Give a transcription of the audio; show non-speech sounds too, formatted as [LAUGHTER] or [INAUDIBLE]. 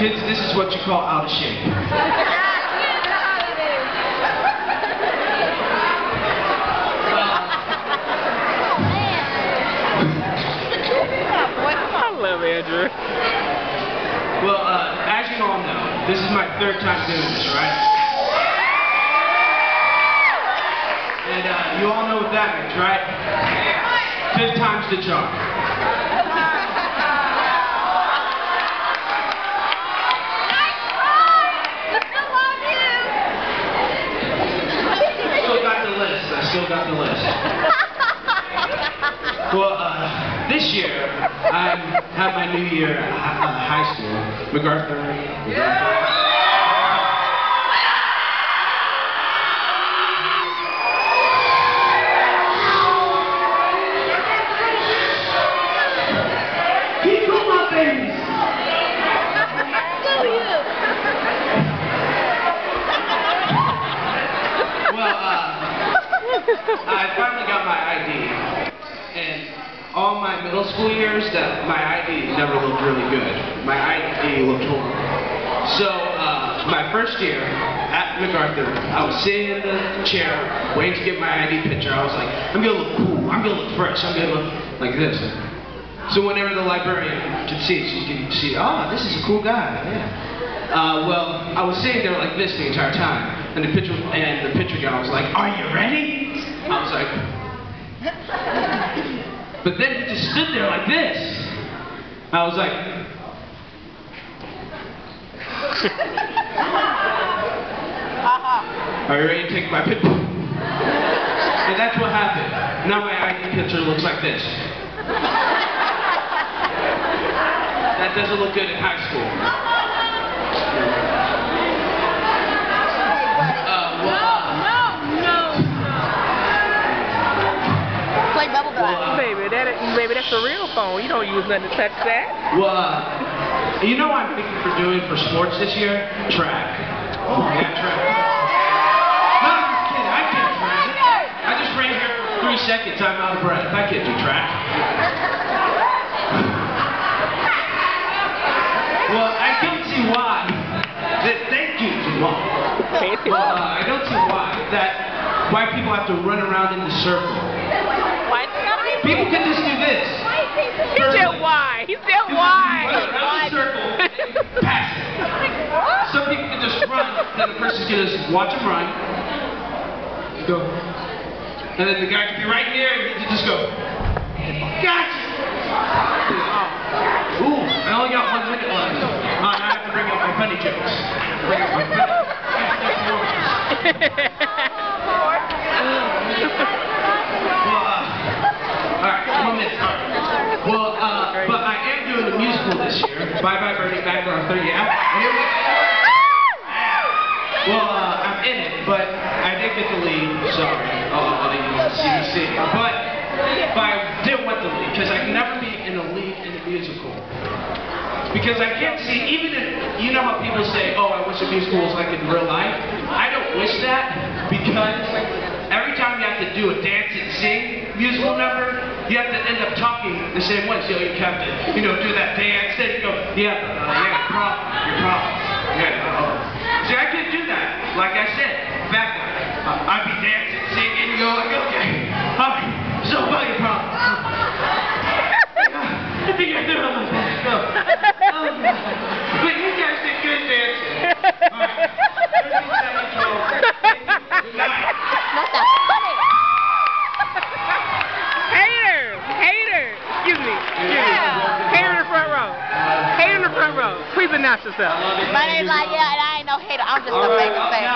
Kids, this is what you call out of shape. Andrew. Well, uh, as you all know, this is my third time doing this, right? And uh, you all know what that means, right? Fifth time's the charm. Still got the list. I still got the list. [LAUGHS] Well, uh, this year, I have my new year at uh, high school, MacArthur. MacArthur. All my middle school years, that my ID never looked really good. My ID looked horrible. So, uh, my first year at MacArthur, I was sitting in the chair, waiting to get my ID picture. I was like, I'm gonna look cool. I'm gonna look fresh. I'm gonna look like this. So whenever the librarian could see, she could see, oh, this is a cool guy. Yeah. Uh, well, I was sitting there like this the entire time, and the picture and the picture guy was like, "Are you ready?" I was like, but then he just stood there like this. I was like, "Are you ready to take my picture?" And that's what happened. Now my ID picture looks like this. That doesn't look good in high school. That's a real phone. You don't use nothing to touch that. Well, uh, you know what I'm thinking for doing for sports this year? Track. Oh, yeah, track. No, I'm just kidding. I can't track. I just ran here for three seconds. I'm out of breath. I can't do track. well, I don't see why. That, thank you, Jamal. Well, uh, I don't see why that why people have to run around in the circle. Why it's gotta be People can just do this. He said why. He said why. the circle, [LAUGHS] pass it. Some people can just run, then the person can just watch them run. Go. And then the guy can be right there, and can just go. Gotcha! Ooh, I only got one minute left. Uh, now I have to bring up my funny jokes. [LAUGHS] [LAUGHS] Bring up my funny Well, uh, alright, one minute. Alright. Well, uh, but I am doing a musical this year. Bye Bye Birdie Back. Here we- Well, uh, I'm in it, but I did get the lead. Sorry. Oh, oh, you CBC. But, but I did want the lead, because I can never be in a lead in a musical. Because I can't see, even if, you know how people say, oh, I wish a musical was like in real life? I don't wish that, because every time you have to do a dance and sing musical number, you have to end up talking the same way. So you have to, you know, do that dance, then you go, yeah, uh, yeah, problem, your problem. Yeah, uh, See, I could do that. Like I said, back then, uh, I'd be dancing, singing, you go, like, okay, [LAUGHS] so about your problem. Hater in the front row. Please announce yourself. My name's like, yeah, and I ain't no hater. I'm just a right, maker fan.